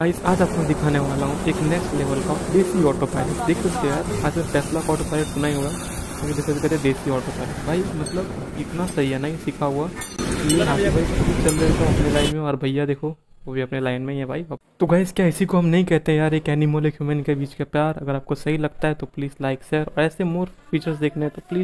Guys आज आपको दिखाने वाला हूँ एक नेक्स्ट लेवल का देसी ऑटो पायलट देख सकते यार, आज मैं टेस्ला का ऑटो पायलट सुना ही होगा। क्योंकि देख सकते हैं देसी ऑटो पायलट भाई मतलब इतना सही है ना, ये सीखा हुआ। ये हाँ भाई चल रहे थे अपने लाइन में, और भैया देखो, वो भी अपने लाइन में ही है भाई। तो गाइस क्या इसी को हम नहीं कहते यार, एक एनिमल एक ह्यूमन के बीच का प्यार। अगर आपको सही लगता है तो प्लीज़ लाइक शेयर और ऐसे मोर फीचर्स देखने हैं तो प्लीज़